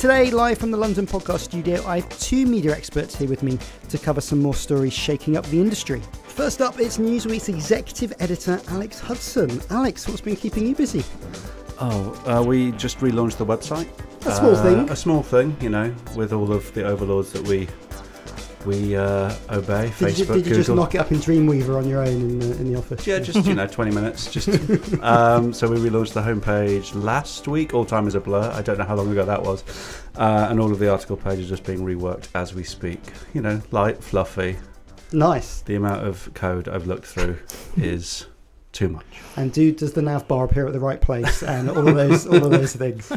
Today, live from the London Podcast Studio, I have two media experts here with me to cover some more stories shaking up the industry. First up, it's Newsweek's executive editor, Alex Hudson. Alex, what's been keeping you busy? Oh, uh, we just relaunched the website. A small Uh, thing. A small thing, you know, with all of the overlords that we we uh, obey. Did you, Facebook, did you just knock it up in Dreamweaver on your own in the, in the office? Yeah, just you know, 20 minutes. Just um, so we relaunched the homepage last week. All time is a blur. I don't know how long ago that was, uh, and all of the article pages are just being reworked as we speak. You know, light, fluffy. Nice. The amount of code I've looked through is too much. And do does the nav bar appear at the right place and all of those all of those things?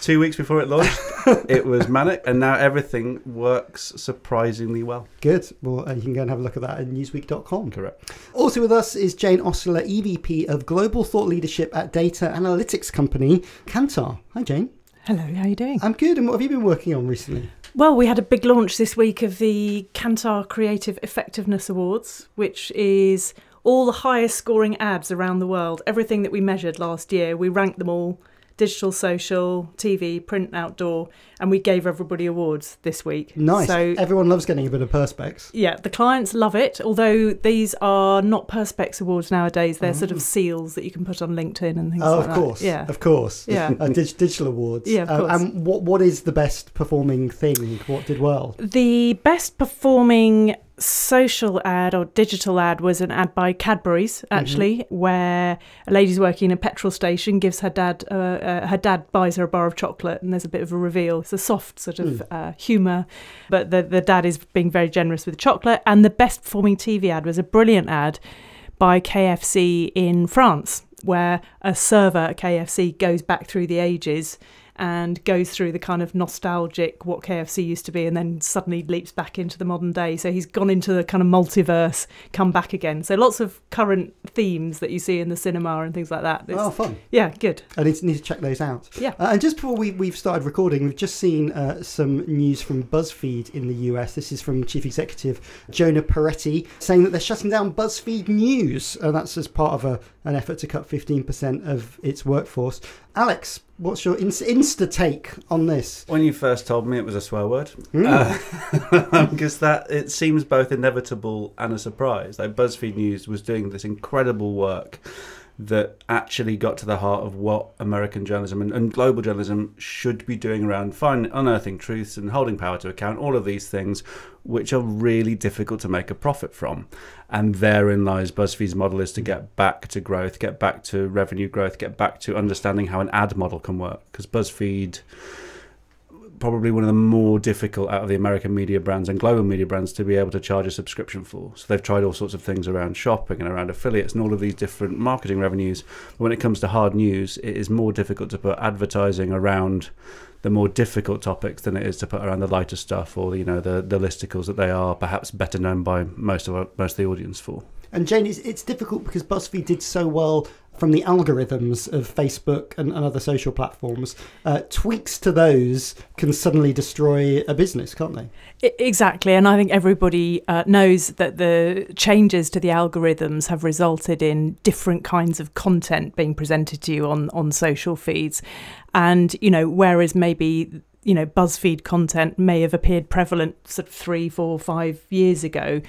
Two weeks before it launched, it was manic, and now everything works surprisingly well. Good. Well, uh, you can go and have a look at that at newsweek.com. Correct. Also with us is Jane Ostler, EVP of Global Thought Leadership at data analytics company Kantar. Hi, Jane. Hello, how are you doing? I'm good. And what have you been working on recently? Well, we had a big launch this week of the Kantar Creative Effectiveness Awards, which is all the highest scoring ads around the world. Everything that we measured last year, we ranked them all digital, social, TV, print, outdoor, and we gave everybody awards this week. Nice. So Everyone loves getting a bit of perspex. yeah, the clients love it, although these are not Perspex awards nowadays. They're sort of seals that you can put on LinkedIn and things Oh, like of that. course. Yeah. Of course. Yeah. Uh, dig- digital awards. Yeah, of Uh, course. and what what is the best performing thing? What did well? The best performing social ad or digital ad was an ad by Cadbury's, actually, where a lady's working in a petrol station, gives her dad, uh, uh, her dad buys her a bar of chocolate, and there's a bit of a reveal. It's a soft sort of uh, humour, but the, the dad is being very generous with the chocolate. And the best performing TV ad was a brilliant ad by KFC in France, where a server at KFC goes back through the ages and goes through the kind of nostalgic what KFC used to be and then suddenly leaps back into the modern day. So he's gone into the kind of multiverse, come back again. So lots of current themes that you see in the cinema and things like that. It's- Oh, fun. yeah, good. I need to, need to check those out. Yeah. Uh, and just before we, we've started recording, we've just seen uh, some news from BuzzFeed in the US. This is from Chief Executive Jonah Peretti saying that they're shutting down BuzzFeed News. And that's as part of a, an effort to cut 15% of its workforce. Alex, what's your inst- insta take on this? When you first told me it was a swear word, Mm. because that it seems both inevitable and a surprise. Like BuzzFeed News was doing this incredible work that actually got to the heart of what American journalism and, and global journalism should be doing around finding, unearthing truths and holding power to account. All of these things, which are really difficult to make a profit from, and therein lies BuzzFeed's model is to get back to growth, get back to revenue growth, get back to understanding how an ad model can work. Because BuzzFeed probably one of the more difficult out of the American media brands and global media brands to be able to charge a subscription for. So they've tried all sorts of things around shopping and around affiliates and all of these different marketing revenues. But when it comes to hard news, it is more difficult to put advertising around the more difficult topics than it is to put around the lighter stuff or you know the the listicles that they are perhaps better known by most of our, most of the audience for. And Jane, it's, it's difficult because BuzzFeed did so well from the algorithms of Facebook and, and other social platforms. Uh, tweaks to those can suddenly destroy a business, can't they? Exactly, and I think everybody uh, knows that the changes to the algorithms have resulted in different kinds of content being presented to you on on social feeds, and you know, whereas maybe you know BuzzFeed content may have appeared prevalent sort of three, four, five years ago.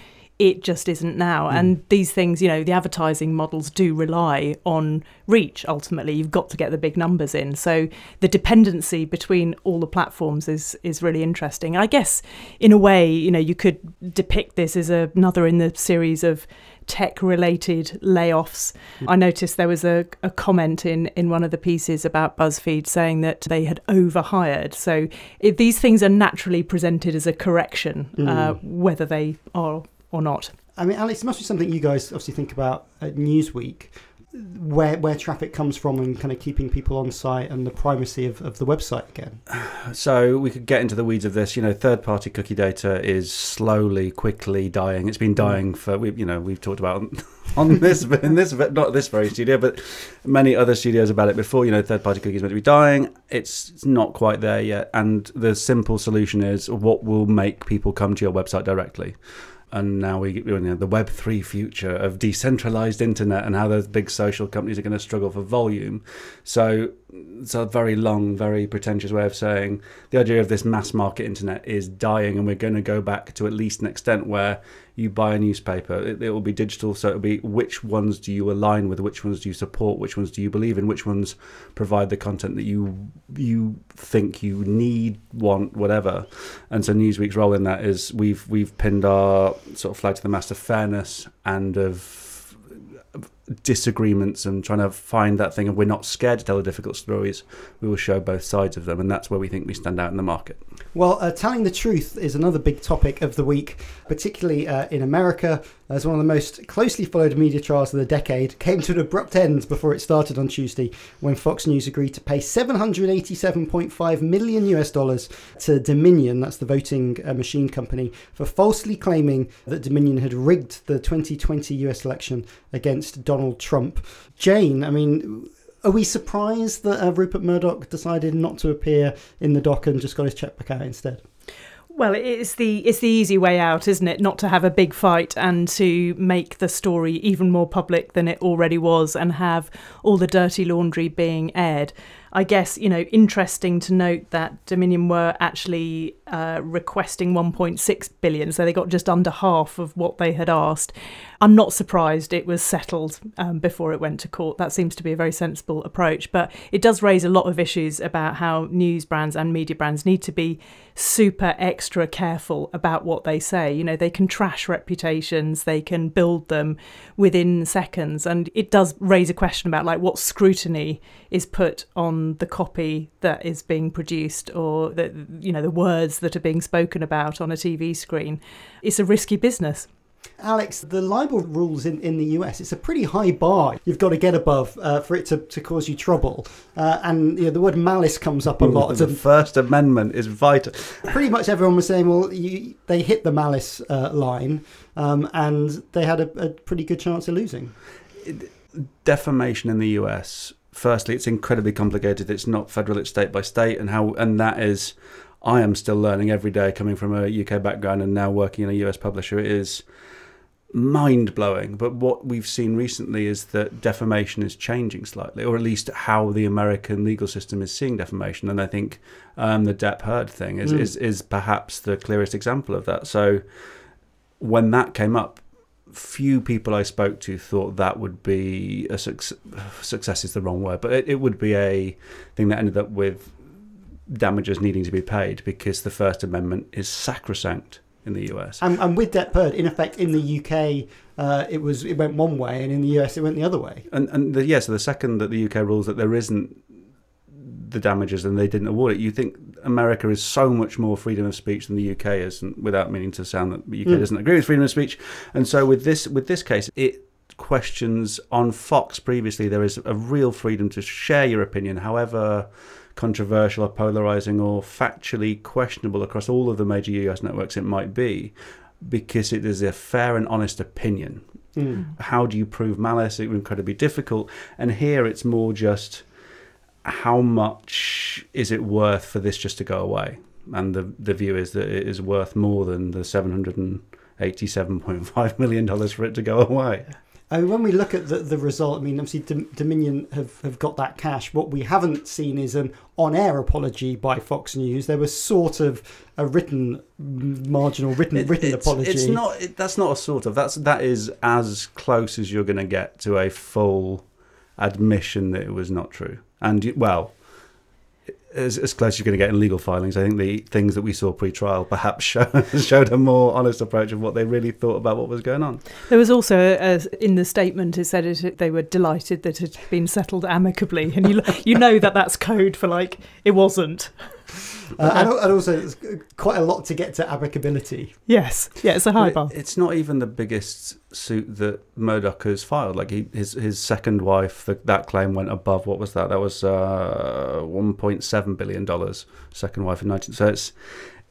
It just isn't now. Hmm. And these things, you know, the advertising models do rely on reach ultimately. You've got to get the big numbers in. So the dependency between all the platforms is is really interesting. I guess in a way, you know, you could depict this as another in the series of tech related layoffs. Hmm. I noticed there was a, a comment in, in one of the pieces about BuzzFeed saying that they had overhired. So if these things are naturally presented as a correction, hmm. uh, whether they are or not. I mean, Alex, it must be something you guys obviously think about at Newsweek, where where traffic comes from and kind of keeping people on site and the primacy of, of the website again. So we could get into the weeds of this. You know, third-party cookie data is slowly, quickly dying. It's been mm. dying for we, you know, we've talked about on this in this not this very studio, but many other studios about it before. You know, third-party cookies meant to be dying. It's, it's not quite there yet, and the simple solution is what will make people come to your website directly. And now we you know, the Web three future of decentralized internet and how those big social companies are going to struggle for volume. So it's a very long, very pretentious way of saying the idea of this mass market internet is dying, and we're going to go back to at least an extent where you buy a newspaper, it, it will be digital. So it'll be which ones do you align with, which ones do you support, which ones do you believe in, which ones provide the content that you you think you need, want, whatever. And so Newsweek's role in that is we've we've pinned our sort of flag to the mast of fairness and of disagreements and trying to find that thing and we're not scared to tell the difficult stories. We will show both sides of them and that's where we think we stand out in the market well uh, telling the truth is another big topic of the week particularly uh, in america as one of the most closely followed media trials of the decade came to an abrupt end before it started on tuesday when fox news agreed to pay 787.5 million us dollars to dominion that's the voting uh, machine company for falsely claiming that dominion had rigged the 2020 us election against donald Donald Trump. Jane, I mean, are we surprised that uh, Rupert Murdoch decided not to appear in the dock and just got his checkbook out instead? Well, it's the it's the easy way out, isn't it? Not to have a big fight and to make the story even more public than it already was, and have all the dirty laundry being aired. I guess, you know, interesting to note that Dominion were actually uh, requesting 1.6 billion, so they got just under half of what they had asked. I'm not surprised it was settled um, before it went to court. That seems to be a very sensible approach, but it does raise a lot of issues about how news brands and media brands need to be super extra careful about what they say. You know, they can trash reputations, they can build them within seconds, and it does raise a question about like what scrutiny is put on the copy that is being produced or the you know the words that are being spoken about on a TV screen. It's a risky business. Alex, the libel rules in, in the US, it's a pretty high bar you've got to get above uh, for it to, to cause you trouble. Uh, and you know, the word malice comes up a lot. the First Amendment is vital. Pretty much everyone was saying, well, you, they hit the malice uh, line um, and they had a, a, pretty good chance of losing. Defamation in the US, firstly, it's incredibly complicated. It's not federal, it's state by state. And, how, and that is, I am still learning every day coming from a UK background and now working in a US publisher. It is mind blowing. But what we've seen recently is that defamation is changing slightly, or at least how the American legal system is seeing defamation. And I think um, the Depp Heard thing is, mm. is is perhaps the clearest example of that. So when that came up, few people I spoke to thought that would be a success. Success is the wrong word, but it, it would be a thing that ended up with damages needing to be paid because the First Amendment is sacrosanct in the US. And, and with that Heard, in effect, in the UK, uh, it was it went one way, and in the US, it went the other way. And and the, yeah, so the second that the UK rules that there isn't the damages and they didn't award it, you think America is so much more freedom of speech than the UK is, and without meaning to sound that the UK mm. doesn't agree with freedom of speech. And so with this with this case, it questions on Fox previously there is a real freedom to share your opinion, however controversial or polarizing or factually questionable across all of the major US networks it might be, because it is a fair and honest opinion. Mm. How do you prove malice? It's incredibly difficult. And here it's more just how much is it worth for this just to go away? And the the view is that it is worth more than the seven hundred and eighty seven point five million dollars for it to go away. I mean, when we look at the, the result, I mean, obviously Dominion have, have got that cash. What we haven't seen is an on air apology by Fox News. There was sort of a written, marginal written it, written it's, apology. It's not. It, that's not a sort of. That's that is as close as you're going to get to a full admission that it was not true. And well, as, as close as you're going to get in legal filings. I think the things that we saw pre-trial perhaps show, showed a more honest approach of what they really thought about what was going on. There was also, a, in the statement, it said it, they were delighted that it had been settled amicably, and you you know that that's code for like it wasn't. Uh, and, and, also, it's quite a lot to get to amicability. Yes, yeah, it's a high bar. it's not even the biggest suit that Murdoch has filed. Like he, his his second wife, the, that claim went above. What was that? That was uh, one point seven billion dollars. Second wife in nineteen. So it's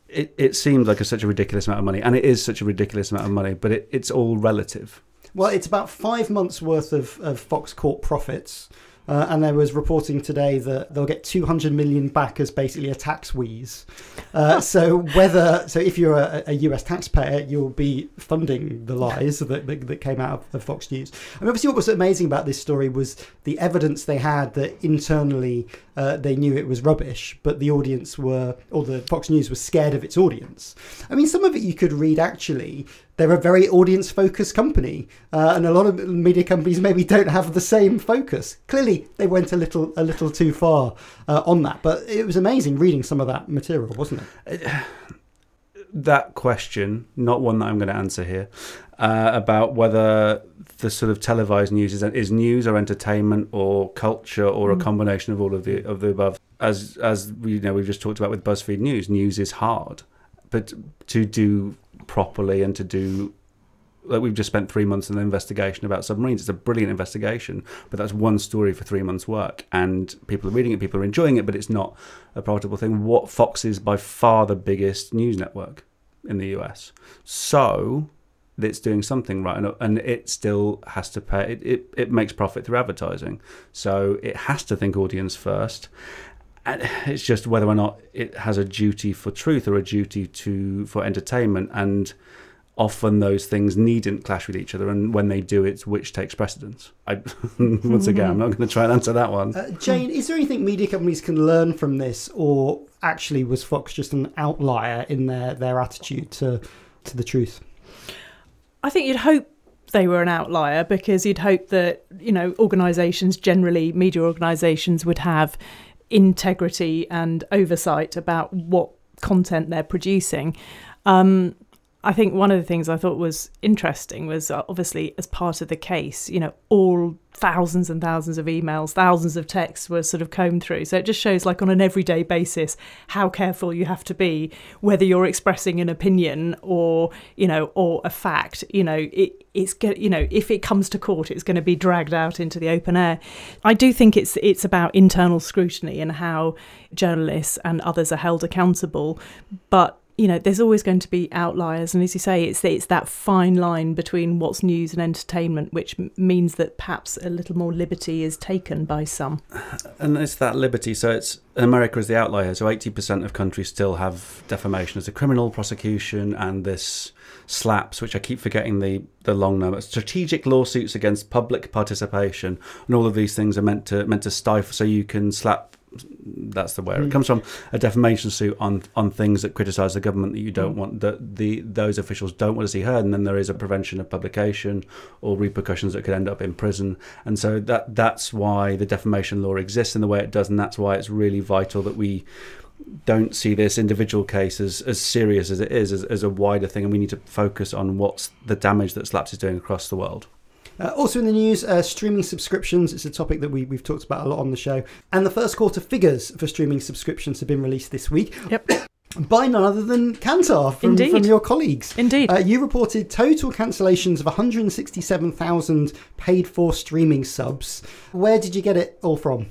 it, it seems like a, such a ridiculous amount of money, and it is such a ridiculous amount of money. But it, it's all relative. Well, it's about five months worth of, of Fox Corp profits Uh, and there was reporting today that they'll get 200 million back as basically a tax wheeze. Uh, so whether so if you're a, a, US taxpayer, you'll be funding the lies that, that, that came out of, of, Fox News. And obviously, what was amazing about this story was the evidence they had that internally uh, they knew it was rubbish, but the audience were, or the Fox News was scared of its audience. I mean, some of it you could read actually they're a very audience focused company, uh, and a lot of media companies maybe don't have the same focus. Clearly, they went a little a little too far uh, on that, but it was amazing reading some of that material, wasn't it? That question, not one that I'm going to answer here, uh, about whether the sort of televised news is, is news or entertainment or culture or mm. a combination of all of the of the above. As as we you know we've just talked about with BuzzFeed News, news is hard, but to do properly and to do like we've just spent three months in an investigation about submarines. It's a brilliant investigation, but that's one story for three months' work, and people are reading it, people are enjoying it, but it's not a profitable thing. What Fox is by far the biggest news network in the US, so it's doing something right, and, and it still has to pay. It, it it makes profit through advertising, so it has to think audience first, and it's just whether or not it has a duty for truth or a duty to for entertainment. And often those things needn't clash with each other. And when they do it's which takes precedence. I, once again i'm not going to try and answer that one. Uh, jane is there anything media companies can learn from this? Or actually was fox just an outlier in their, their attitude to, to the truth? I think you'd hope they were an outlier because you'd hope that you know organizations generally media organizations would have integrity and oversight about what content they're producing. Um, I think one of the things I thought was interesting was obviously as part of the case, you know, all thousands and thousands of emails, thousands of texts were sort of combed through. So it just shows, like, on an everyday basis, how careful you have to be, whether you're expressing an opinion or, you know, or a fact. You know, it, it's you know, if it comes to court, it's going to be dragged out into the open air. I do think it's it's about internal scrutiny and how journalists and others are held accountable, but you know, there's always going to be outliers, and as you say, it's it's that fine line between what's news and entertainment, which means that perhaps a little more liberty is taken by some. And it's that liberty. So it's America is the outlier. So eighty percent of countries still have defamation as a criminal prosecution, and this SLAPPs, which I keep forgetting the the long number, strategic lawsuits against public participation, and all of these things are meant to meant to stifle. So you can slap that's the where it hmm. comes from a defamation suit on on things that criticize the government that you don't mm. want that the those officials don't want to see heard and then there is a prevention of publication or repercussions that could end up in prison and so that that's why the defamation law exists in the way it does and that's why it's really vital that we don't see this individual case as, as serious as it is as, as a wider thing and we need to focus on what's the damage that SLAPPs is doing across the world uh, also in the news, uh, streaming subscriptions. It's a topic that we, we've talked about a lot on the show. And the first quarter figures for streaming subscriptions have been released this week. Yep. By none other than Kantar from, from your colleagues. Indeed. Uh, you reported total cancellations of 167,000 paid for streaming subs. Where did you get it all from?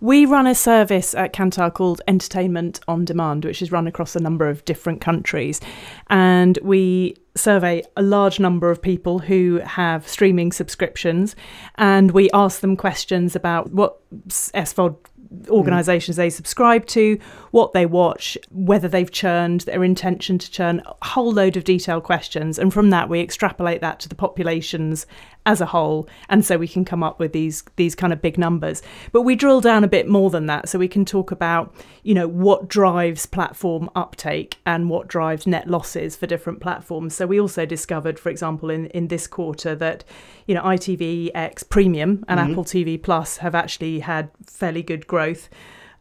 We run a service at Kantar called Entertainment on Demand, which is run across a number of different countries. And we survey a large number of people who have streaming subscriptions and we ask them questions about what SVOD hmm. organisations they subscribe to, what they watch, whether they've churned, their intention to churn, a whole load of detailed questions. And from that, we extrapolate that to the populations as a whole. And so we can come up with these these kind of big numbers. But we drill down a bit more than that. So we can talk about, you know, what drives platform uptake and what drives net losses for different platforms. So we also discovered, for example, in, in this quarter that, you know, ITVX Premium and mm-hmm. Apple TV Plus have actually had fairly good growth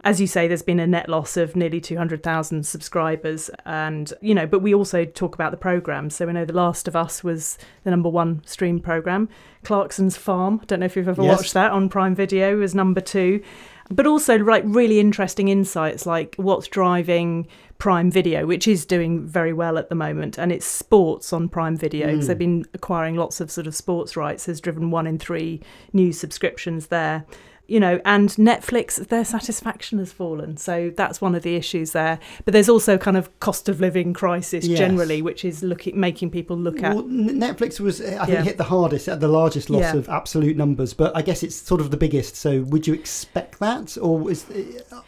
as you say, there's been a net loss of nearly 200,000 subscribers. And, you know, but we also talk about the programmes. So we know The Last of Us was the number one stream programme. Clarkson's Farm, I don't know if you've ever yes. watched that on Prime Video, was number two. But also, like, really interesting insights like what's driving Prime Video, which is doing very well at the moment, and it's sports on Prime Video because mm. they've been acquiring lots of sort of sports rights, has driven one in three new subscriptions there you know, and Netflix, their satisfaction has fallen. So that's one of the issues there. But there's also kind of cost of living crisis Yes. generally, which is looking making people look at. Well, Netflix was, I think, Yeah. hit the hardest, had the largest loss Yeah. of absolute numbers, but I guess it's sort of the biggest. So would you expect that, or is,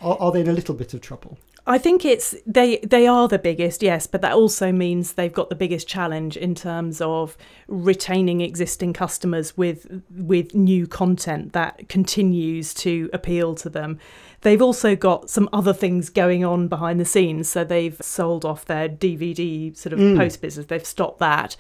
are, are they in a little bit of trouble? I think it's they they are the biggest, yes, but that also means they've got the biggest challenge in terms of retaining existing customers with with new content that continues to appeal to them. They've also got some other things going on behind the scenes. So they've sold off their DVD sort of Mm. post business. They've stopped that.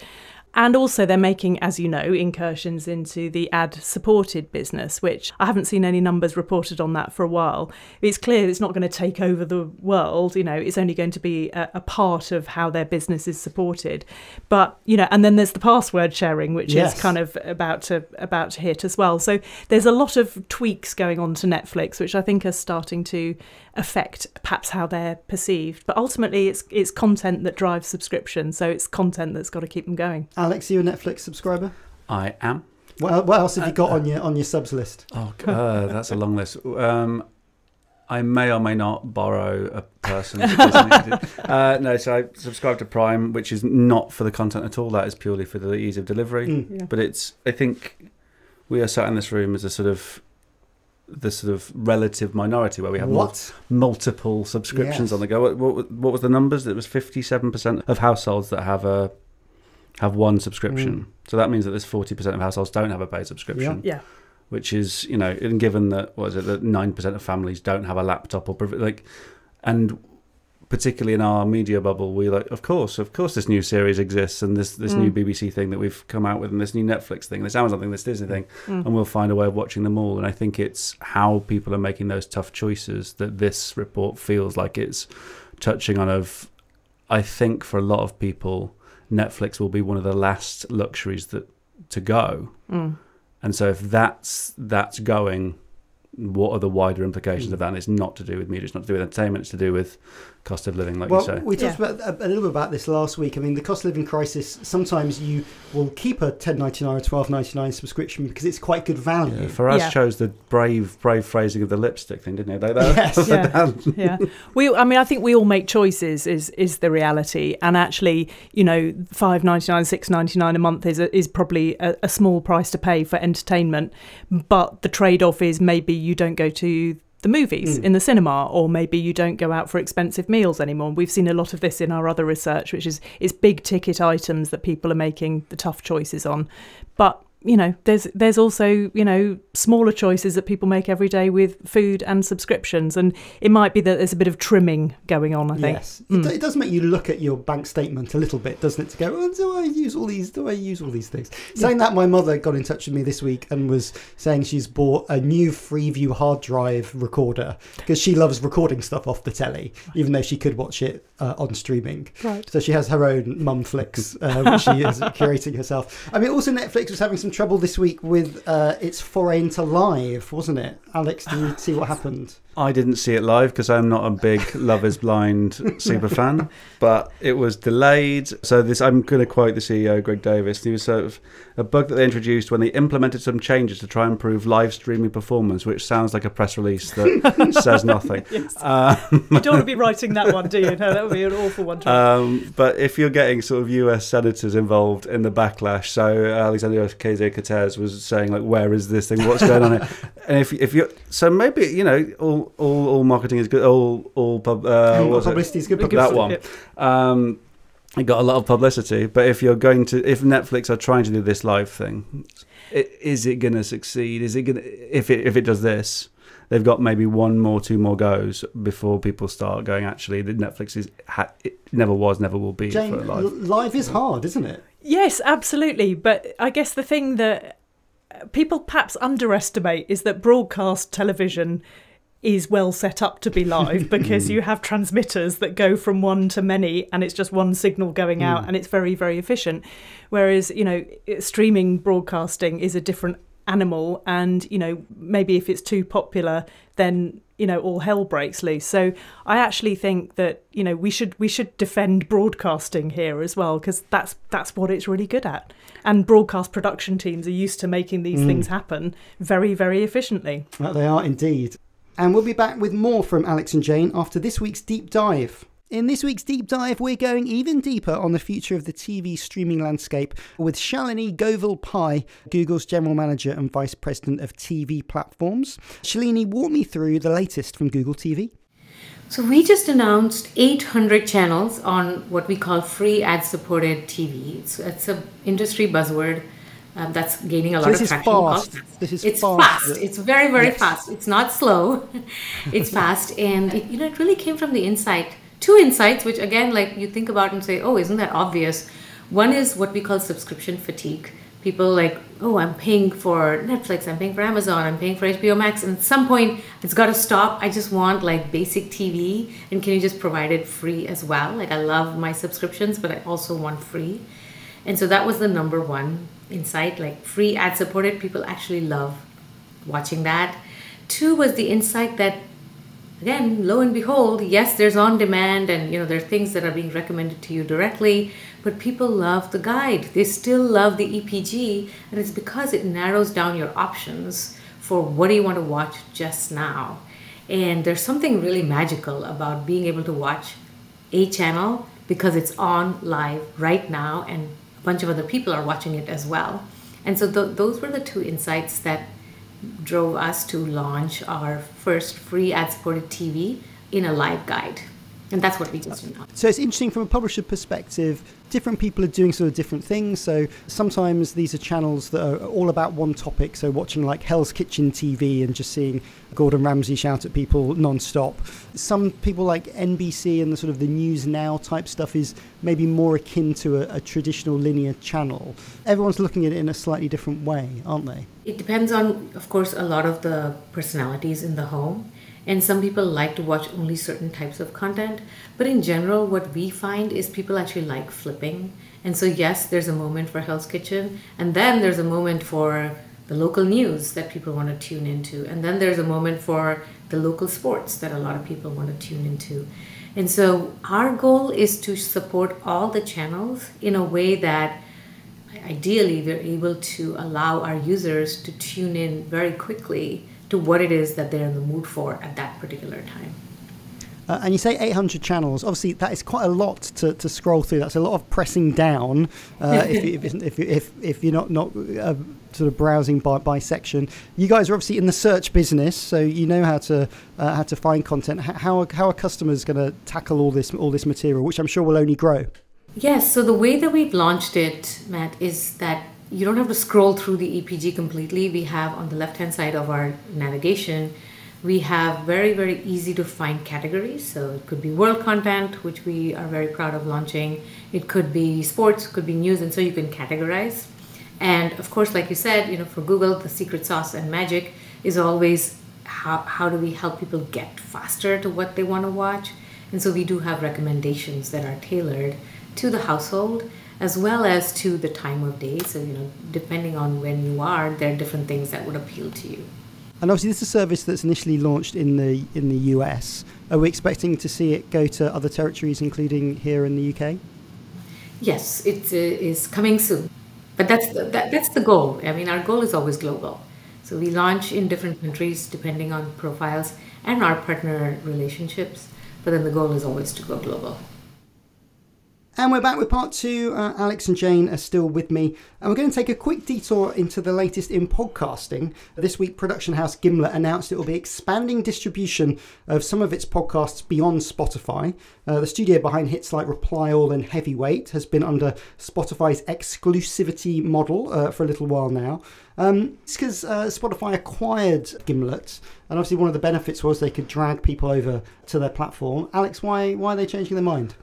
And also, they're making, as you know, incursions into the ad supported business, which I haven't seen any numbers reported on that for a while. It's clear it's not going to take over the world, you know, it's only going to be a, a part of how their business is supported. But, you know, and then there's the password sharing, which Yes. is kind of about to about to hit as well. So there's a lot of tweaks going on to Netflix, which I think are starting to affect perhaps how they're perceived. But ultimately it's it's content that drives subscription, so it's content that's got to keep them going. Alex, are you a Netflix subscriber? I am. What, what else have you got Uh, on your on your subs list? Oh, g- uh, that's a long list. Um, I may or may not borrow a person. Uh, no, so I subscribe to Prime, which is not for the content at all. That is purely for the ease of delivery. Mm. Yeah. But it's. I think we are sat in this room as a sort of the sort of relative minority where we have mul- What? multiple subscriptions Yes. on the go. What, what, what was the numbers? It was fifty-seven percent of households that have a have one subscription. Mm. So that means that there's forty percent of households don't have a paid subscription Yeah. which is you know and given that what is it that nine percent of families don't have a laptop or priv- like and particularly in our media bubble we like of course of course this new series exists and this this new Mm. BBC thing that we've come out with and this new Netflix thing this Amazon thing this Disney thing Mm. and we'll find a way of watching them all and I think it's how people are making those tough choices that this report feels like it's touching on of I think for a lot of people Netflix will be one of the last luxuries that to go Mm. and so if that's that's going, what are the wider implications Mm. of that? And it's not to do with media, it's not to do with entertainment, it's to do with cost of living, like well, you say. we talked Yeah. about a, a little bit about this last week. I mean, the cost of living crisis. Sometimes you will keep a ten ninety nine or twelve ninety nine subscription because it's quite good value. Yeah, Faraz Yeah. chose the brave, brave phrasing of the lipstick thing, didn't he? They, they, Yes. Yeah. yeah we i mean i think we all make choices is is the reality and actually you know 5.99 6.99 a month is a, is probably a, a small price to pay for entertainment but the trade-off is maybe you don't go to the movies Mm. in the cinema or maybe you don't go out for expensive meals anymore we've seen a lot of this in our other research which is is big ticket items that people are making the tough choices on but you know there's there's also you know smaller choices that people make every day with food and subscriptions and it might be that there's a bit of trimming going on i think Yes, Mm. it, it does make you look at your bank statement a little bit, doesn't it? To go, oh, do I use all these? Do I use all these things? Saying that, my mother got in touch with me this week and was saying she's bought a new Freeview hard drive recorder because she loves recording stuff off the telly, even though she could watch it uh, on streaming. right So she has her own Mumflix, uh, which she is curating herself. I mean, also Netflix was having some trouble this week with uh, its foray into live, wasn't it? Alex, did you see what happened? I didn't see it live because I'm not a big Love Is Blind super fan, but it was delayed. So this, I'm going to quote the CEO, Greg Davis. He was sort of a bug that they introduced when they implemented some changes to try and improve live streaming performance, which sounds like a press release that says nothing. yes. Um, you don't want to be writing that one do you no that would be an awful one to. Um, but if you're getting sort of US senators involved in the backlash, so Alexandria Ocasio-Cortez was saying like, "Where is this thing? What's going on here?" And if if you so maybe you know all all, all marketing is good. All all pub. Uh? Publicity is good that one. Um, it got a lot of publicity. But if you're going to, if Netflix are trying to do this live thing, i- is it going to succeed? Is it going to if it if it does this? They've got maybe one more, two more goes before people start going. Actually, the Netflix is ha- it never was, never will be Jane, for live. live is hard, isn't it? Yes, absolutely. But I guess the thing that people perhaps underestimate is that broadcast television is well set up to be live because you have transmitters that go from one to many and it's just one signal going out Mm. and it's very very efficient whereas you know streaming broadcasting is a different animal and you know maybe if it's too popular then you know all hell breaks loose. So i actually think that you know we should we should defend broadcasting here as well because that's that's what it's really good at. And broadcast production teams are used to making these mm. things happen very very efficiently. Well, they are indeed. And we'll be back with more from alex and jane after this week's deep dive in this week's deep dive, we're going even deeper on the future of the TV streaming landscape with Shalini Govil Pai, Google's General Manager and Vice President of TV Platforms. Shalini, walk me through the latest from Google TV. So, we just announced 800 channels on what we call free ad supported TV. It's, it's an industry buzzword. Um, that's gaining a so lot of traction. Fast. This is it's fast. fast. It's very, very yes. fast. It's not slow. it's fast, and it, you know it really came from the insight two insights, which again, like you think about and say, oh, isn't that obvious? One is what we call subscription fatigue. People like, oh, I'm paying for Netflix, I'm paying for Amazon, I'm paying for HBO Max, and at some point it's got to stop. I just want like basic TV, and can you just provide it free as well? Like I love my subscriptions, but I also want free. And so that was the number one insight, like free ad supported. People actually love watching that. Two was the insight that again, lo and behold, yes, there's on demand and you know there are things that are being recommended to you directly, but people love the guide. They still love the EPG, and it's because it narrows down your options for what do you want to watch just now. And there's something really magical about being able to watch a channel because it's on live right now and a bunch of other people are watching it as well. And so th- those were the two insights that drove us to launch our first free ad supported TV in a live guide. And that's what we just announced. So it's interesting from a publisher perspective different people are doing sort of different things. So sometimes these are channels that are all about one topic. So watching like Hell's Kitchen TV and just seeing Gordon Ramsay shout at people non-stop. Some people like NBC and the sort of the news now type stuff is maybe more akin to a, a traditional linear channel. Everyone's looking at it in a slightly different way, aren't they? It depends on, of course, a lot of the personalities in the home and some people like to watch only certain types of content. But in general what we find is people actually like flipping. And so yes there's a moment for hell's kitchen and then there's a moment for the local news that people want to tune into and then there's a moment for the local sports that a lot of people want to tune into. And so our goal is to support all the channels in a way that ideally we're able to allow our users to tune in very quickly to what it is that they're in the mood for at that particular time. Uh, and you say 800 channels. Obviously, that is quite a lot to, to scroll through. That's a lot of pressing down uh, if, if, if, if, if, you're not, not uh, sort of browsing by, by section. You guys are obviously in the search business, so you know how to uh, how to find content. How, how are customers going to tackle all this all this material, which I'm sure will only grow? Yes. So the way that we've launched it, Matt, is that you don't have to scroll through the EPG completely. We have on the left hand side of our navigation, we have very, very easy to find categories. So it could be world content, which we are very proud of launching. It could be sports, could be news, and so you can categorize. And of course, like you said, you know, for Google, the secret sauce and magic is always how, how do we help people get faster to what they want to watch? And so we do have recommendations that are tailored to the household as well as to the time of day. So, you know, depending on when you are, there are different things that would appeal to you. And obviously, this is a service that's initially launched in the in the US. Are we expecting to see it go to other territories, including here in the UK? Yes, it uh, is coming soon. But that's the, that, that's the goal. I mean, our goal is always global. So we launch in different countries depending on profiles and our partner relationships. But then the goal is always to go global. And we're back with part two. Uh, Alex and Jane are still with me, and we're going to take a quick detour into the latest in podcasting. This week, production house Gimlet announced it will be expanding distribution of some of its podcasts beyond Spotify. Uh, the studio behind hits like Reply All and Heavyweight has been under Spotify's exclusivity model uh, for a little while now. Um, it's because uh, Spotify acquired Gimlet, and obviously one of the benefits was they could drag people over to their platform. Alex, why why are they changing their mind?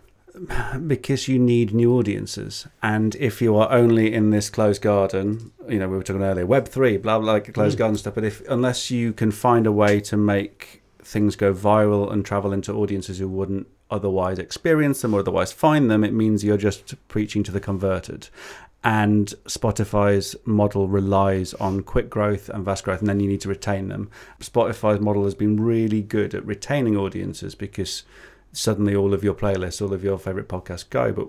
Because you need new audiences. And if you are only in this closed garden, you know, we were talking earlier, Web three, blah blah, like closed mm. garden stuff. But if unless you can find a way to make things go viral and travel into audiences who wouldn't otherwise experience them or otherwise find them, it means you're just preaching to the converted. and Spotify's model relies on quick growth and vast growth, and then you need to retain them. Spotify's model has been really good at retaining audiences because suddenly all of your playlists, all of your favorite podcasts go, but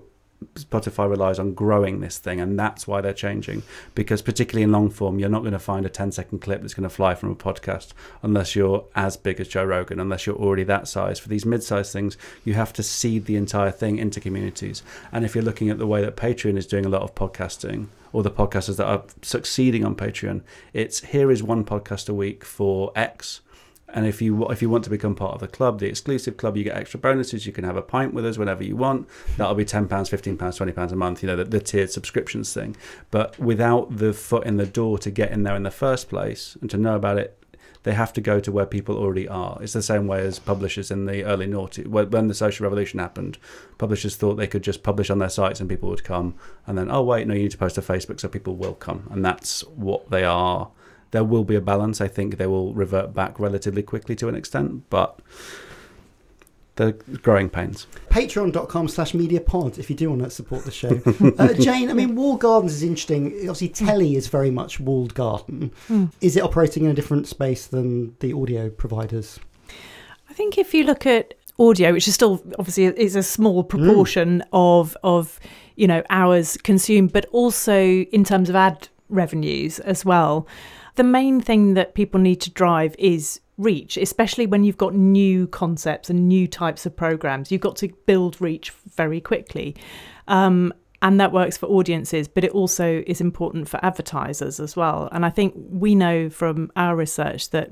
Spotify relies on growing this thing, and that's why they're changing. Because particularly in long form, you're not going to find a 10 second clip that's going to fly from a podcast unless you're as big as Joe Rogan, unless you're already that size. For these mid-sized things, you have to seed the entire thing into communities. And if you're looking at the way that Patreon is doing a lot of podcasting, or the podcasters that are succeeding on Patreon, it's here is one podcast a week for X and if you if you want to become part of the club, the exclusive club, you get extra bonuses. You can have a pint with us whenever you want. That'll be ten pounds, fifteen pounds, twenty pounds a month. You know the, the tiered subscriptions thing. But without the foot in the door to get in there in the first place and to know about it, they have to go to where people already are. It's the same way as publishers in the early naughty when the social revolution happened. Publishers thought they could just publish on their sites and people would come, and then oh wait, no, you need to post to Facebook so people will come, and that's what they are there will be a balance. I think they will revert back relatively quickly to an extent, but the growing pains. Patreon.com slash mediapod if you do want to support the show. uh, Jane, I mean, walled gardens is interesting. Obviously, telly is very much walled garden. Mm. Is it operating in a different space than the audio providers? I think if you look at audio, which is still obviously is a small proportion mm. of of you know hours consumed, but also in terms of ad revenues as well the main thing that people need to drive is reach, especially when you've got new concepts and new types of programs. You've got to build reach very quickly. Um, and that works for audiences, but it also is important for advertisers as well. And I think we know from our research that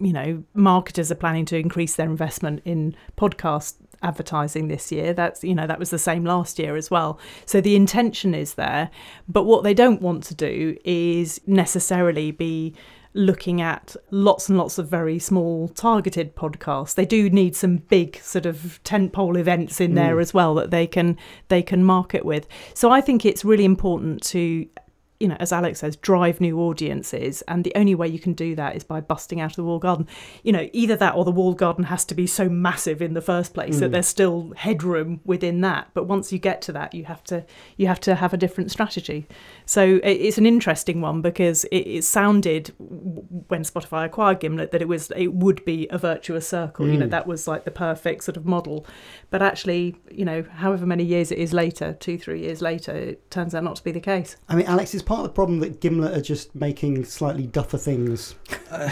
you know marketers are planning to increase their investment in podcast advertising this year. That's you know that was the same last year as well. So the intention is there, but what they don't want to do is necessarily be looking at lots and lots of very small targeted podcasts. They do need some big sort of tentpole events in there mm. as well that they can they can market with. So I think it's really important to you know, as Alex says, drive new audiences. And the only way you can do that is by busting out of the walled garden. You know, either that or the walled garden has to be so massive in the first place mm. that there's still headroom within that. But once you get to that, you have to you have to have a different strategy. So it's an interesting one because it, it sounded when Spotify acquired Gimlet that it was it would be a virtuous circle. Mm. You know, mm. that was like the perfect sort of model. But actually, you know, however many years it is later, two, three years later, it turns out not to be the case. I mean, Alex, is part of the problem that Gimlet are just making slightly duffer things? Uh,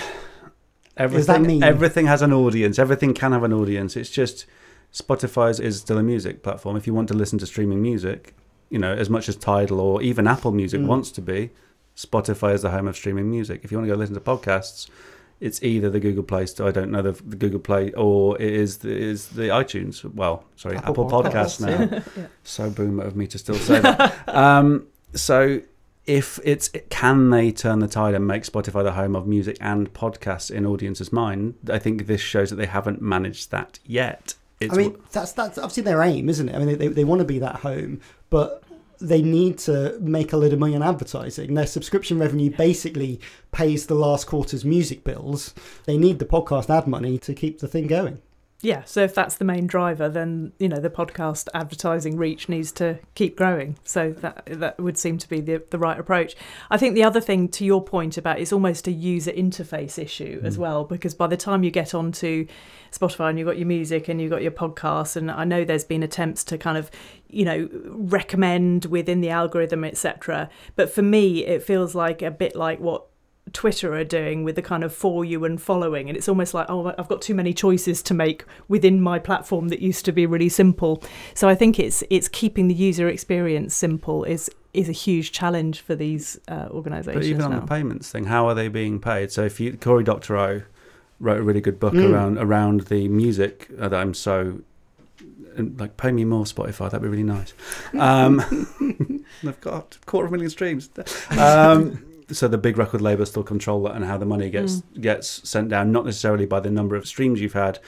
everything, everything has an audience. Everything can have an audience. It's just Spotify is still a music platform. If you want to listen to streaming music, you know, as much as Tidal or even Apple Music mm. wants to be, Spotify is the home of streaming music. If you want to go listen to podcasts, it's either the Google Play Store, I don't know the, the Google Play, or it is the, is the iTunes. Well, sorry, Apple, Apple Podcasts, Podcasts now. yeah. So boomer of me to still say that. um, so if it's can they turn the tide and make Spotify the home of music and podcasts in audiences' mind? I think this shows that they haven't managed that yet. It's, I mean, that's that's obviously their aim, isn't it? I mean, they, they want to be that home, but they need to make a little of money on advertising. Their subscription revenue basically pays the last quarter's music bills. They need the podcast ad money to keep the thing going yeah, so if that's the main driver, then you know the podcast advertising reach needs to keep growing. So that that would seem to be the the right approach. I think the other thing to your point about it's almost a user interface issue mm. as well, because by the time you get onto Spotify and you've got your music and you've got your podcasts, and I know there's been attempts to kind of you know recommend within the algorithm, etc. But for me, it feels like a bit like what Twitter are doing with the kind of for you and following. And it's almost like, oh, I've got too many choices to make within my platform that used to be really simple. So I think it's it's keeping the user experience simple is is a huge challenge for these uh, organisations. But even on now. the payments thing, how are they being paid? So if you Corey Doctorow wrote a really good book mm. around around the music that I'm so like pay me more Spotify. That'd be really nice. Um, I've got a quarter of a million streams. Um, so the big record labels still control that and how the money gets mm. gets sent down, not necessarily by the number of streams you've had,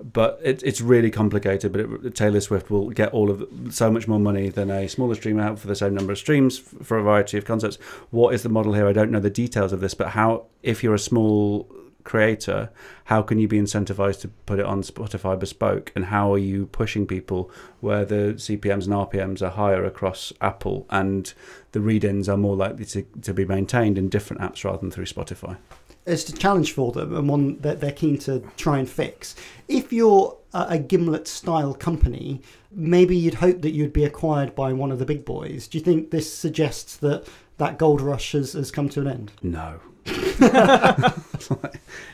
but it, it's really complicated. But it, Taylor Swift will get all of so much more money than a smaller streamer out for the same number of streams for a variety of concerts. What is the model here? I don't know the details of this, but how if you're a small creator, how can you be incentivized to put it on Spotify bespoke? And how are you pushing people where the CPMs and RPMs are higher across Apple and the read ins are more likely to, to be maintained in different apps rather than through Spotify? It's a challenge for them and one that they're keen to try and fix. If you're a Gimlet style company, maybe you'd hope that you'd be acquired by one of the big boys. Do you think this suggests that that gold rush has, has come to an end? No.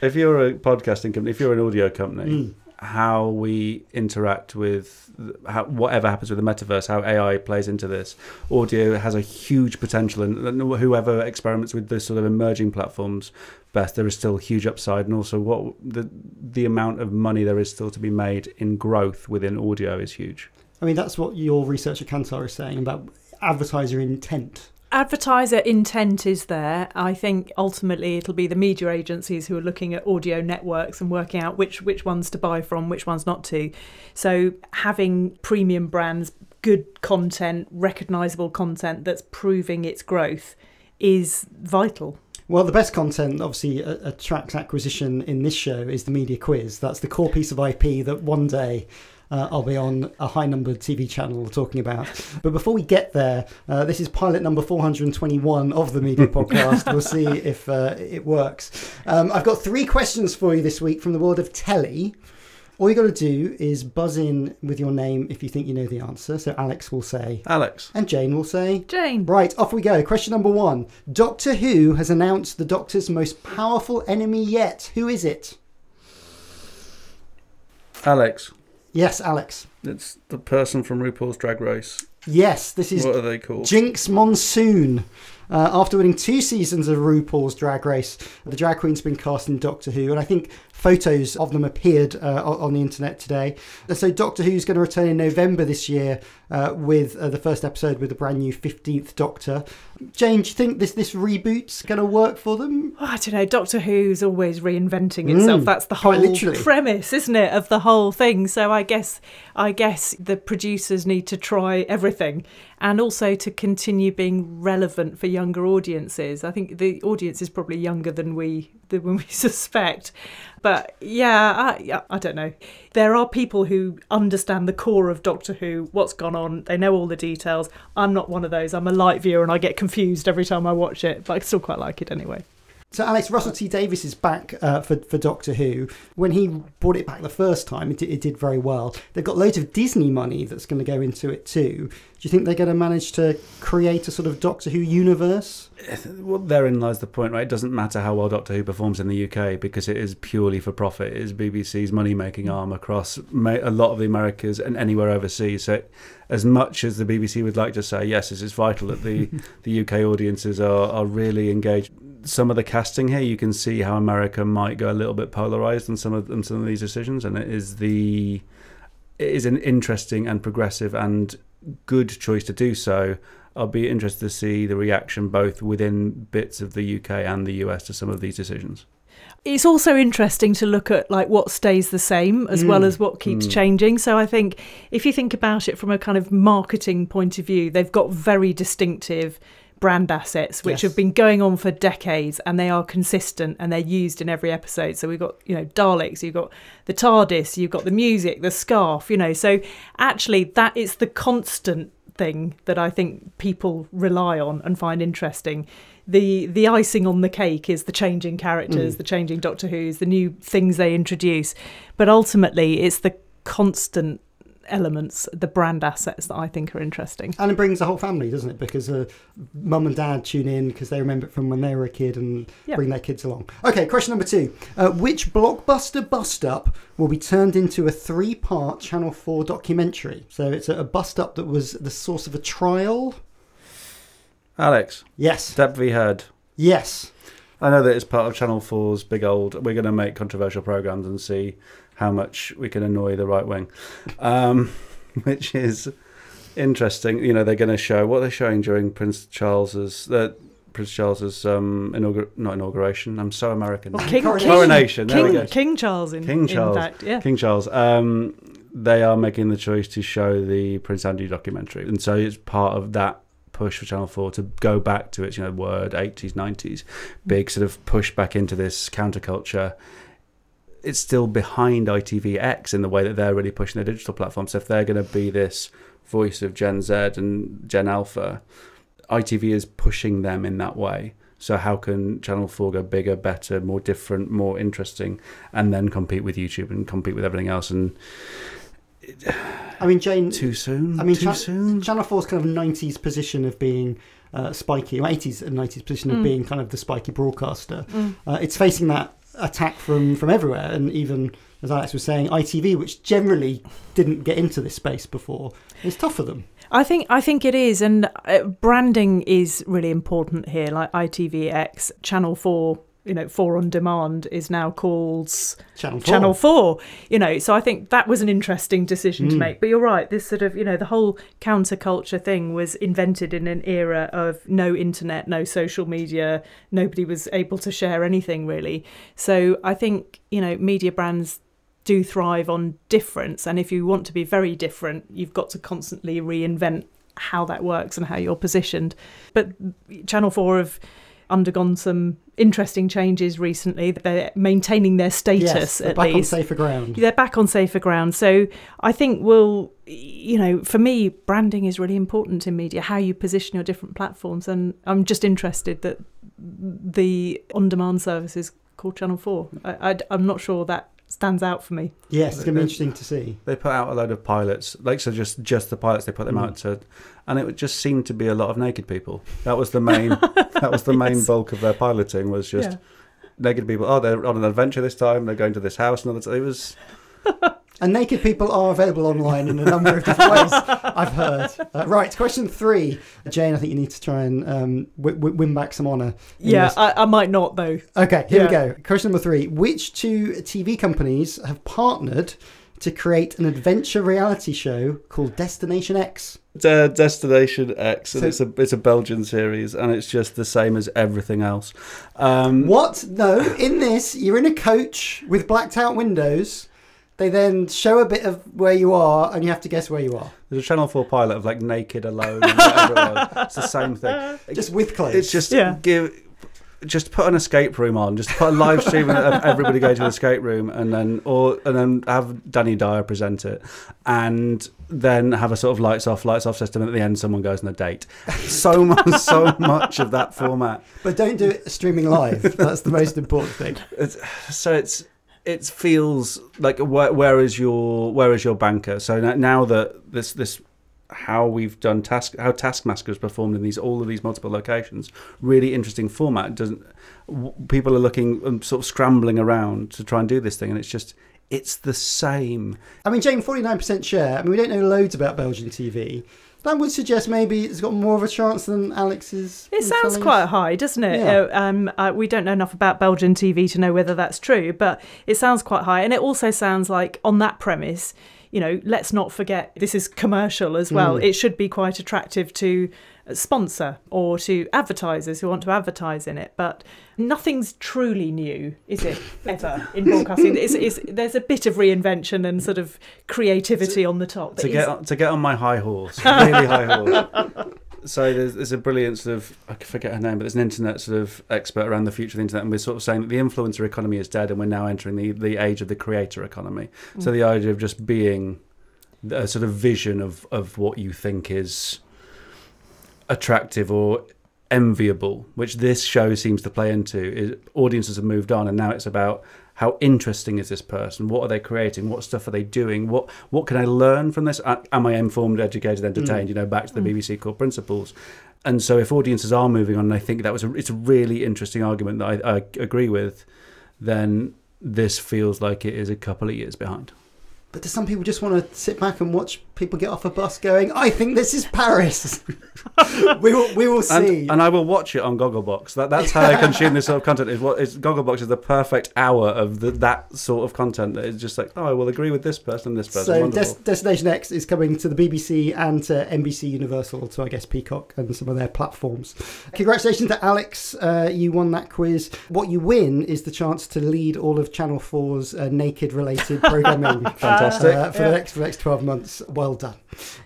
if you're a podcasting company, if you're an audio company, mm. how we interact with how, whatever happens with the metaverse, how AI plays into this, audio has a huge potential, and whoever experiments with this sort of emerging platforms best, there is still huge upside, and also what the the amount of money there is still to be made in growth within audio is huge. I mean, that's what your research at Kantar is saying about advertiser intent advertiser intent is there. I think ultimately it'll be the media agencies who are looking at audio networks and working out which which ones to buy from, which ones not to. So having premium brands, good content, recognizable content that's proving its growth is vital. Well, the best content, obviously, attracts acquisition in this show is the media quiz. That's the core piece of IP that one day uh, I'll be on a high numbered TV channel talking about. But before we get there, uh, this is pilot number 421 of the Media Podcast. we'll see if uh, it works. Um, I've got three questions for you this week from the world of telly. All you got to do is buzz in with your name if you think you know the answer. So Alex will say Alex. And Jane will say Jane. Right, off we go. Question number one Doctor Who has announced the Doctor's most powerful enemy yet. Who is it? Alex. Yes, Alex. It's the person from RuPaul's Drag Race. Yes, this is. What are they called? Jinkx Monsoon. Uh, after winning two seasons of RuPaul's Drag Race, the drag queen's been cast in Doctor Who, and I think photos of them appeared uh, on the internet today. So Doctor Who's going to return in November this year uh, with uh, the first episode with the brand new 15th Doctor. Jane, do you think this, this reboot's going to work for them? Oh, I don't know. Doctor Who's always reinventing itself. Mm, That's the whole premise, isn't it, of the whole thing? So I guess I guess the producers need to try everything and also to continue being relevant for younger audiences. I think the audience is probably younger than we than we suspect. But yeah, I, I don't know. There are people who understand the core of Doctor Who, what's gone on. They know all the details. I'm not one of those. I'm a light viewer and I get confused every time I watch it, but I still quite like it anyway. So, Alex, Russell T Davies is back uh, for, for Doctor Who. When he brought it back the first time, it, it did very well. They've got loads of Disney money that's going to go into it too. Do you think they're going to manage to create a sort of Doctor Who universe? Well, therein lies the point, right? It doesn't matter how well Doctor Who performs in the UK because it is purely for profit. It is BBC's money making arm across a lot of the Americas and anywhere overseas. So, as much as the BBC would like to say, yes, it is vital that the, the UK audiences are, are really engaged some of the casting here, you can see how America might go a little bit polarized in some of in some of these decisions, and it is the it is an interesting and progressive and good choice to do so. I'll be interested to see the reaction both within bits of the UK and the US to some of these decisions. It's also interesting to look at like what stays the same as mm. well as what keeps mm. changing. So I think if you think about it from a kind of marketing point of view, they've got very distinctive brand assets which yes. have been going on for decades and they are consistent and they're used in every episode so we've got you know daleks you've got the tardis you've got the music the scarf you know so actually that is the constant thing that i think people rely on and find interesting the the icing on the cake is the changing characters mm. the changing doctor who's the new things they introduce but ultimately it's the constant elements, the brand assets that I think are interesting. And it brings the whole family, doesn't it? Because uh, mum and dad tune in because they remember it from when they were a kid and yep. bring their kids along. Okay, question number two. Uh, which blockbuster bust up will be turned into a three part Channel 4 documentary? So it's a, a bust up that was the source of a trial. Alex. Yes. Depp v. Heard. Yes. I know that it's part of Channel 4's big old. We're going to make controversial programs and see how much we can annoy the right wing, um, which is interesting. You know, they're going to show what they're showing during Prince Charles's. Uh, Prince Charles's um, inaugur- not inauguration. I'm so American. Well, King, coronation. King, King, King, Charles. In, King Charles. In fact, yeah. King Charles. Um, they are making the choice to show the Prince Andrew documentary, and so it's part of that push for Channel Four to go back to its you know word eighties nineties, big sort of push back into this counterculture. It's still behind ITVX in the way that they're really pushing their digital platform. So if they're going to be this voice of Gen Z and Gen Alpha, ITV is pushing them in that way. So how can Channel 4 go bigger, better, more different, more interesting, and then compete with YouTube and compete with everything else? And I mean, Jane, too soon. I mean, too Cha- soon. Channel 4's kind of 90s position of being uh, spiky, or 80s and 90s position of Mm. being kind of the spiky broadcaster. Mm. Uh, it's facing that attack from, from everywhere, and even as Alex was saying, ITV, which generally didn't get into this space before, it's tough for them. I think I think it is, and uh, branding is really important here. Like ITVX, Channel Four, you know, Four on Demand is now called Channel 4. Channel Four. You know, so I think that was an interesting decision to Mm. make. But you're right. This sort of, you know, the whole counterculture thing was invented in an era of no internet, no social media. Nobody was able to share anything really. So I think you know, media brands do thrive on difference, and if you want to be very different, you've got to constantly reinvent how that works and how you're positioned. But Channel Four have undergone some interesting changes recently. They're maintaining their status yes, they're at back on safer ground. They're back on safer ground. So I think we'll, you know, for me, branding is really important in media, how you position your different platforms. And I'm just interested that the on demand services is called Channel 4. I, I, I'm not sure that stands out for me. Yes, it's going to be interesting to see. They put out a load of pilots, like so, just just the pilots. They put them Mm. out to, and it just seemed to be a lot of naked people. That was the main. that was the main Yes. bulk of their piloting was just Yeah. naked people. Oh, they're on an adventure this time. They're going to this house, and all that. It was And naked people are available online in a number of different ways, I've heard. Uh, right, question three. Jane, I think you need to try and um, w- w- win back some honour. Yeah. I, I might not, though. Okay, here we go. Question number three. Which two TV companies have partnered to create an adventure reality show called Destination X? De- Destination X, and So- it's a it's a Belgian series, and it's just the same as everything else. Um, What? No, in this, you're in a coach with blacked out windows. They then show a bit of where you are, and you have to guess where you are. There's a Channel Four pilot of like naked alone. And whatever it was. It's the same thing. Just with clothes. It's just Yeah. give. Just put an escape room on. Just put a live stream of everybody going to an escape room, and then or and then have Danny Dyer present it, and then have a sort of lights off, lights off system. And at the end, someone goes on a date. So much, so much of that format. But don't do it streaming live. That's the most important thing. It's, so it's it feels like where, where is your where is your banker? So now, that this this how we've done task how Taskmaster has performed in these all of these multiple locations, really interesting format. Doesn't people are looking and sort of scrambling around to try and do this thing, and it's just it's the same. I mean, Jane, 49% share. I mean, we don't know loads about Belgian TV. That would suggest maybe it's got more of a chance than Alex's. It sounds quite high, doesn't it? Yeah. Uh, um, uh, we don't know enough about Belgian TV to know whether that's true, but it sounds quite high. And it also sounds like, on that premise, you know, let's not forget this is commercial as well. Mm. It should be quite attractive to sponsor or to advertisers who want to advertise in it. But nothing's truly new, is it? Ever in broadcasting, it's, it's, there's a bit of reinvention and sort of creativity on the top. to get on, to get on my high horse, really high horse. So there's, there's a brilliant sort of I forget her name, but there's an internet sort of expert around the future of the internet, and we're sort of saying that the influencer economy is dead, and we're now entering the, the age of the creator economy. So mm. the idea of just being a sort of vision of of what you think is attractive or enviable, which this show seems to play into, is audiences have moved on, and now it's about how interesting is this person? What are they creating? What stuff are they doing? What what can I learn from this? Am I informed, educated, entertained? You know, back to the Mm. BBC core principles. And so, if audiences are moving on, and I think that was a, it's a really interesting argument that I, I agree with. Then this feels like it is a couple of years behind. But do some people just want to sit back and watch people get off a bus going, I think this is Paris? we will we will see. And, and I will watch it on Gogglebox. That, that's how I consume this sort of content. Is what is Gogglebox is the perfect hour of the, that sort of content. That is just like, oh, I will agree with this person and this person. so Des- Destination X is coming to the BBC and to NBC Universal, to I guess Peacock and some of their platforms. Congratulations to Alex, uh, you won that quiz. What you win is the chance to lead all of Channel 4's uh, naked related programming Fantastic. uh, for Yeah. the next for the next twelve months. While Well done.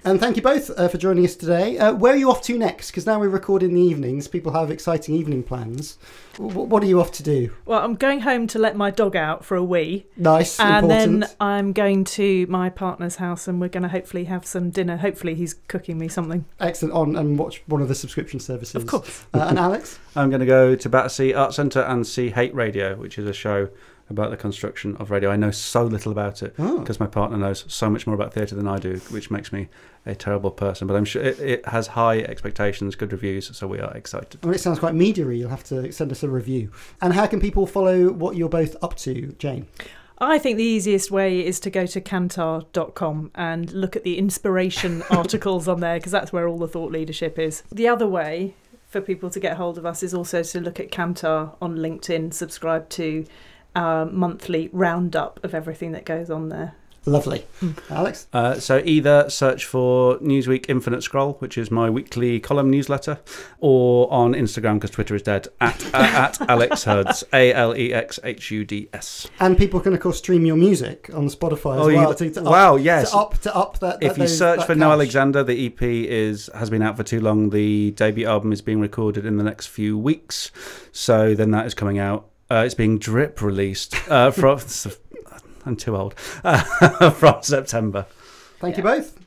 And thank you both uh, for joining us today. Uh, where are you off to next? Because now we record in the evenings. People have exciting evening plans. W- what are you off to do? Well, I'm going home to let my dog out for a wee. Nice, and important. then I'm going to my partner's house and we're going to hopefully have some dinner. Hopefully, he's cooking me something. Excellent. On and watch one of the subscription services. Of course. Uh, and Alex? I'm going to go to Battersea Art Centre and see Hate Radio, which is a show about the construction of radio. I know so little about it Oh. because my partner knows so much more about theatre than I do, which makes me a terrible person. But I'm sure it, it has high expectations, good reviews, so we are excited. Well, it sounds quite media You'll have to send us a review. And how can people follow what you're both up to, Jane? I think the easiest way is to go to kantar.com and look at the inspiration articles on there because that's where all the thought leadership is. The other way for people to get hold of us is also to look at Kantar on LinkedIn, subscribe to our monthly roundup of everything that goes on there. Lovely. Hmm. Alex? Uh, so either search for Newsweek Infinite Scroll, which is my weekly column newsletter, or on Instagram because Twitter is dead at uh, at Alex Huds A L E X H U D S. And people can, of course, stream your music on Spotify as Oh, you- well. to, to wow, up, yes. To up, to up that. If that- you those- search that for No. Alexander, the EP is has been out for too long. The debut album is being recorded in the next few weeks, so then that is coming out. Uh, it's being drip released uh, from. I'm too old. Uh, from September. Thank you both.